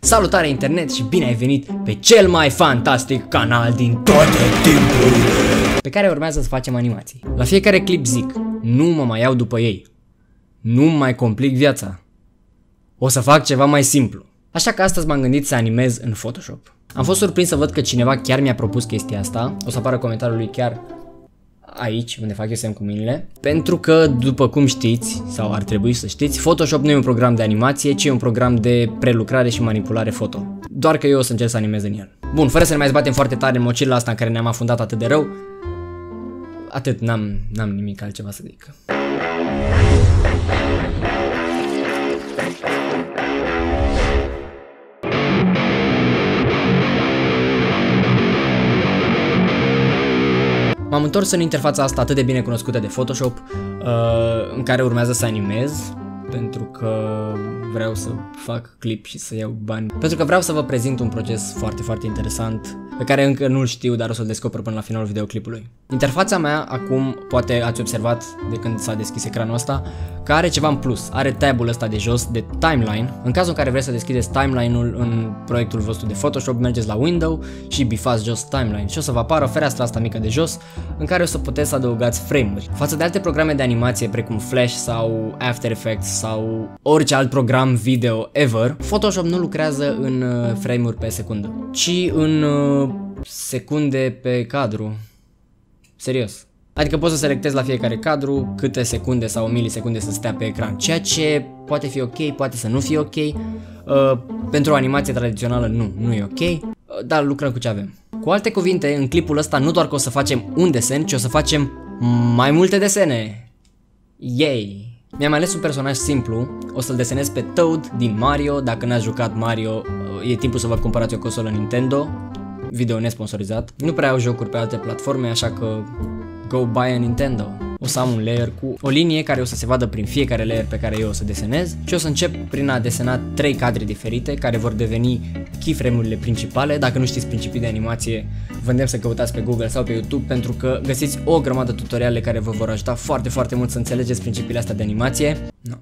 Salutare internet și bine ai venit pe cel mai fantastic canal din toate timpurile. Pe care urmează să facem animații. La fiecare clip zic, nu mă mai iau după ei. Nu mai complic viața. O să fac ceva mai simplu. Așa că astăzi m-am gândit să animez în Photoshop. Am fost surprins să văd că cineva chiar mi-a propus chestia asta. O să apară comentariul lui chiar aici, unde fac eu semn cu mâinile, pentru că, după cum știți, sau ar trebui să știți, Photoshop nu e un program de animație, ci e un program de prelucrare și manipulare foto. Doar că eu o să încerc să animez în el. Bun, fără să ne mai zbatem foarte tare în mocila asta în care ne-am afundat atât de rău, atât, n-am, n-am nimic altceva să zic. M-am întors în interfața asta atât de bine cunoscută de Photoshop, uh, în care urmează să animez, pentru că vreau să fac clip și să iau bani. Pentru că vreau să vă prezint un proces foarte, foarte interesant pe care încă nu-l știu, dar o să-l descoper până la finalul videoclipului. Interfața mea acum, poate ați observat de când s-a deschis ecranul ăsta, că are ceva în plus. Are tabul ăsta de jos de timeline. În cazul în care vreți să deschideți timeline-ul în proiectul vostru de Photoshop, mergeți la Window și bifați jos timeline și o să vă apară fereastra asta mică de jos în care o să puteți să adăugați frame-uri. Față de alte programe de animație precum Flash sau After Effects sau orice alt program video ever, Photoshop nu lucrează în uh, frame-uri pe secundă, ci în uh, secunde pe cadru. Serios. Adică poți să selectezi la fiecare cadru câte secunde sau milisecunde să stea pe ecran, ceea ce poate fi ok, poate să nu fie ok. Uh, pentru o animație tradițională nu, nu e ok, uh, dar lucrăm cu ce avem. Cu alte cuvinte, în clipul ăsta nu doar că o să facem un desen, ci o să facem mai multe desene. Yay! Mi-am ales un personaj simplu, o să-l desenez pe Toad din Mario, dacă n-ați jucat Mario, uh, e timpul să vă cumpărați o consolă Nintendo, video nesponsorizat. Nu prea au jocuri pe alte platforme, așa că go buy a Nintendo. O să am un layer cu o linie care o să se vadă prin fiecare layer pe care eu o să desenez și o să încep prin a desena trei cadre diferite care vor deveni keyframe-urile principale. Dacă nu știți principii de animație, vă îndemn să căutați pe Google sau pe YouTube pentru că găsiți o grămadă tutoriale care vă vor ajuta foarte, foarte mult să înțelegeți principiile astea de animație. No.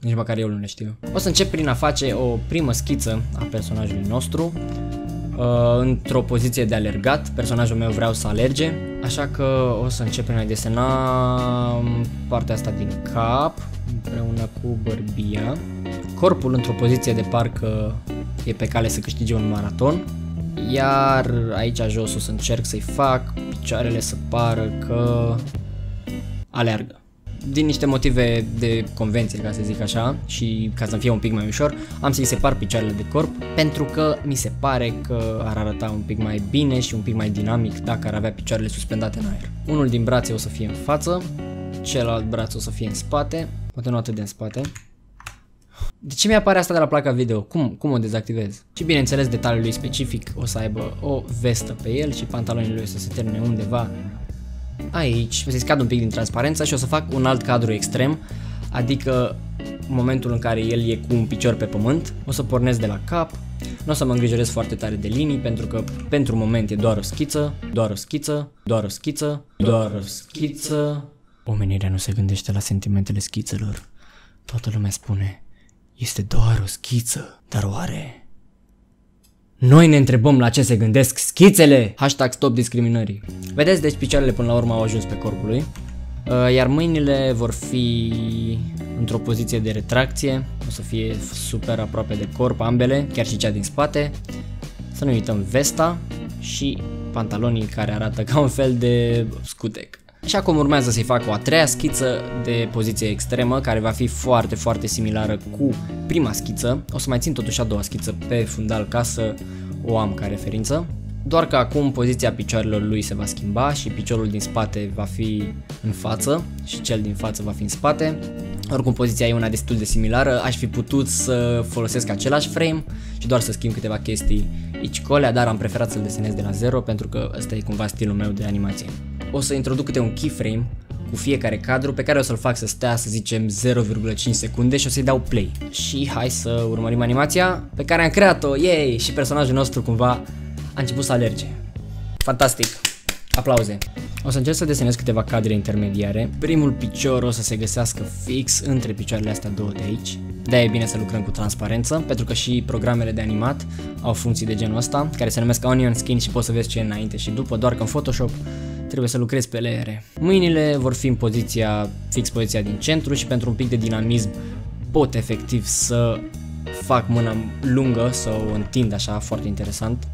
Nici măcar eu nu le știu. O să încep prin a face o primă schiță a personajului nostru uh, într-o poziție de alergat. Personajul meu vreau să alerge, așa că o să încep prin a desena partea asta din cap împreună cu bărbia. Corpul într-o poziție de parcă e pe cale să câștige un maraton. Iar aici jos o să încerc să-i fac picioarele să pară că aleargă din niște motive de convenție, ca să zic așa, și ca să fie un pic mai ușor, am să-i separ picioarele de corp, pentru că mi se pare că ar arăta un pic mai bine și un pic mai dinamic dacă ar avea picioarele suspendate în aer. Unul din brațe o să fie în față, celălalt braț o să fie în spate, poate nu atât de în spate. De ce mi-apare asta de la placa video? Cum, cum o dezactivez? Și bineînțeles detaliul lui specific o să aibă o vestă pe el și pantalonii lui o să se termine undeva aici, să scad un pic din transparență și o să fac un alt cadru extrem, adică momentul în care el e cu un picior pe pământ, o să pornesc de la cap, nu o să mă îngrijorez foarte tare de linii pentru că pentru moment e doar o schiță, doar o schiță, doar o schiță, doar o schiță. Omenirea nu se gândește la sentimentele schițelor. Toată lumea spune, este doar o schiță, dar oare noi ne întrebăm la ce se gândesc schițele! Hashtag stop discriminării. Vedeți, deci picioarele până la urmă au ajuns pe corpul lui. Uh, iar mâinile vor fi într-o poziție de retracție, o să fie super aproape de corp ambele, chiar și cea din spate. Să nu uităm vesta și pantalonii care arată ca un fel de scutec. Și acum urmează să-i fac o a treia schiță de poziție extremă, care va fi foarte, foarte similară cu prima schiță. O să mai țin totuși a doua schiță pe fundal ca să o am ca referință. Doar că acum poziția picioarelor lui se va schimba și piciorul din spate va fi în față și cel din față va fi în spate. Oricum poziția e una destul de similară, aș fi putut să folosesc același frame și doar să schimb câteva chestii aici colea, dar am preferat să-l desenez de la zero pentru că ăsta e cumva stilul meu de animație o să introduc câte un keyframe cu fiecare cadru pe care o să-l fac să stea, să zicem, 0,5 secunde și o să-i dau play. Și hai să urmărim animația pe care am creat-o, yay! Și personajul nostru cumva a început să alerge. Fantastic! Aplauze! O să încerc să desenez câteva cadre intermediare. Primul picior o să se găsească fix între picioarele astea două de aici. de e bine să lucrăm cu transparență, pentru că și programele de animat au funcții de genul ăsta, care se numesc Onion Skin și poți să vezi ce e înainte și după, doar că în Photoshop trebuie să lucrezi pe leere. Mâinile vor fi în poziția, fix poziția din centru și pentru un pic de dinamism pot efectiv să fac mâna lungă, să o întind așa foarte interesant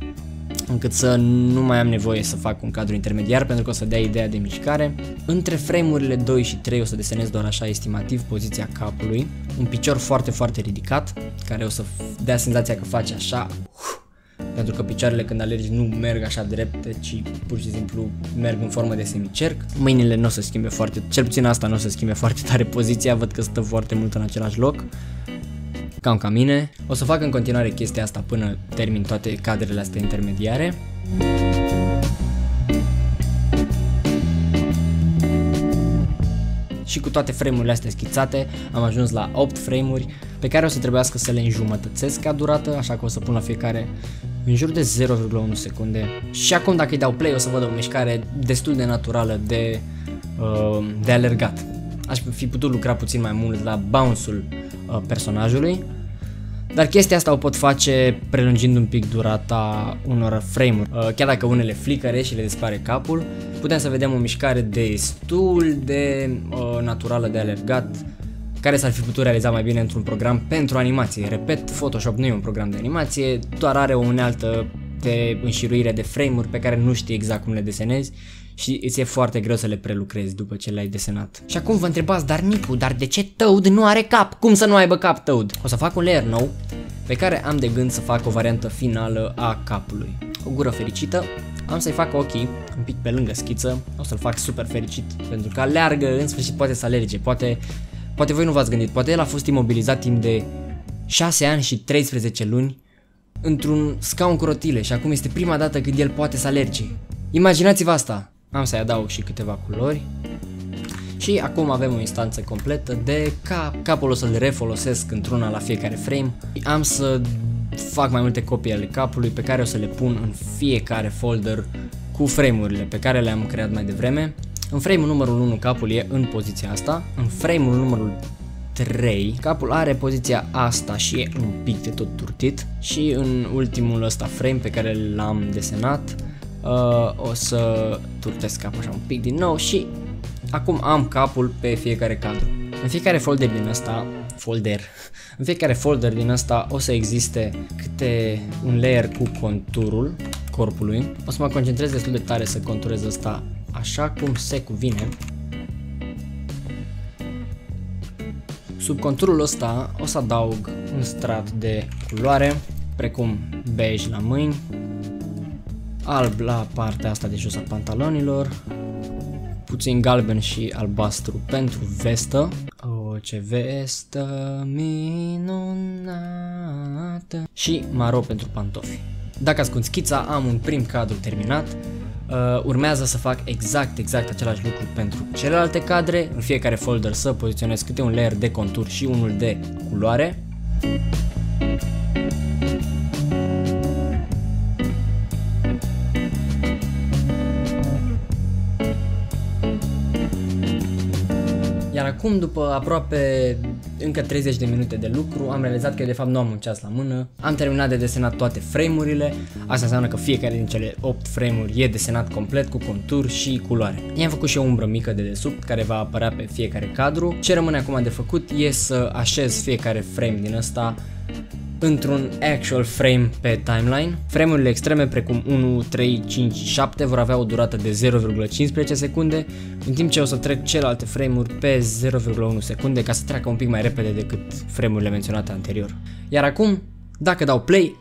încât să nu mai am nevoie să fac un cadru intermediar pentru că o să dea ideea de mișcare. Între frame-urile 2 și 3 o să desenez doar așa estimativ poziția capului, un picior foarte foarte ridicat, care o să dea senzația că face așa, pentru că picioarele când alergi nu merg așa drepte, ci pur și simplu merg în formă de semicerc. Mâinile nu o să schimbe foarte, cel puțin asta nu o să schimbe foarte tare poziția, văd că stă foarte mult în același loc cam ca mine. O să fac în continuare chestia asta până termin toate cadrele astea intermediare. Și cu toate frame-urile astea schițate am ajuns la 8 frame-uri pe care o să trebuiască să le înjumătățesc ca durată, așa că o să pun la fiecare în jur de 0,1 secunde. Și acum dacă îi dau play o să văd o mișcare destul de naturală de, uh, de alergat. Aș fi putut lucra puțin mai mult la bounce-ul Uh, personajului. Dar chestia asta o pot face prelungind un pic durata unor frame-uri. Uh, chiar dacă unele flicăre și le dispare capul, putem să vedem o mișcare destul de uh, naturală de alergat, care s-ar fi putut realiza mai bine într-un program pentru animație. Repet, Photoshop nu e un program de animație, doar are o unealtă de înșiruire de frame-uri pe care nu știi exact cum le desenezi și îți e foarte greu să le prelucrezi după ce le-ai desenat. Și acum vă întrebați, dar Nicu, dar de ce Toad nu are cap? Cum să nu aibă cap Toad? O să fac un layer nou pe care am de gând să fac o variantă finală a capului. O gură fericită, am să-i fac ochii un pic pe lângă schiță, o să-l fac super fericit pentru că aleargă, în sfârșit poate să alerge, poate, poate voi nu v-ați gândit, poate el a fost imobilizat timp de 6 ani și 13 luni într-un scaun cu rotile și acum este prima dată când el poate să alerge. Imaginați-vă asta! Am să-i adaug și câteva culori. Și acum avem o instanță completă de cap. Capul o să-l refolosesc într-una la fiecare frame. Am să fac mai multe copii ale capului pe care o să le pun în fiecare folder cu frame-urile pe care le-am creat mai devreme. În frame-ul numărul 1 capul e în poziția asta, în frame-ul numărul 3 capul are poziția asta și e un pic de tot turtit și în ultimul ăsta frame pe care l-am desenat uh, o să turtesc capul așa un pic din nou și acum am capul pe fiecare cadru. În fiecare folder din asta, folder, în fiecare folder din asta o să existe câte un layer cu conturul corpului. O să mă concentrez destul de tare să conturez asta așa cum se cuvine. Sub conturul ăsta o să adaug un strat de culoare, precum beige la mâini, alb la partea asta de jos a pantalonilor, puțin galben și albastru pentru vestă. O, ce vestă minunată! Și maro pentru pantofi. Dacă ascund schița, am un prim cadru terminat. Uh, urmează să fac exact, exact același lucru pentru celelalte cadre. În fiecare folder să poziționez câte un layer de contur și unul de culoare. Iar acum, după aproape încă 30 de minute de lucru, am realizat că de fapt nu am un ceas la mână. Am terminat de desenat toate frame-urile, asta înseamnă că fiecare din cele 8 frame-uri e desenat complet cu contur și culoare. I-am făcut și o umbră mică de desubt care va apărea pe fiecare cadru. Ce rămâne acum de făcut e să așez fiecare frame din ăsta într-un actual frame pe timeline. Frame-urile extreme precum 1, 3, 5, 7 vor avea o durată de 0,15 secunde, în timp ce o să trec celelalte frame-uri pe 0,1 secunde ca să treacă un pic mai repede decât frame-urile menționate anterior. Iar acum, dacă dau play,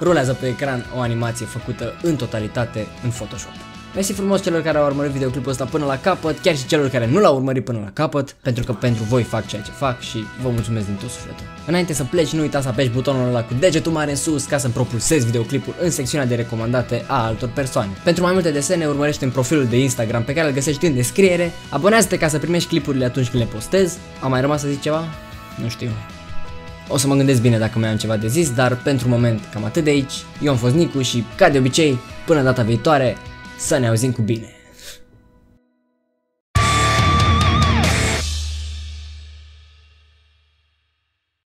rulează pe ecran o animație făcută în totalitate în Photoshop. Mersi frumos celor care au urmărit videoclipul ăsta până la capăt, chiar și celor care nu l-au urmărit până la capăt, pentru că pentru voi fac ceea ce fac și vă mulțumesc din tot sufletul. Înainte să pleci, nu uita să apeși butonul ăla cu degetul mare în sus ca să-mi propulsezi videoclipul în secțiunea de recomandate a altor persoane. Pentru mai multe desene, urmărește în profilul de Instagram pe care îl găsești în descriere, abonează-te ca să primești clipurile atunci când le postez. Am mai rămas să zic ceva? Nu știu. O să mă gândesc bine dacă mai am ceva de zis, dar pentru moment cam atât de aici. Eu am fost Nicu și, ca de obicei, până data viitoare, să ne auzim cu bine!